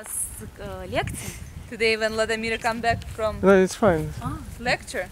нас uh, lecture Today when Vladimir come back from No, it's fine. ah, lecture.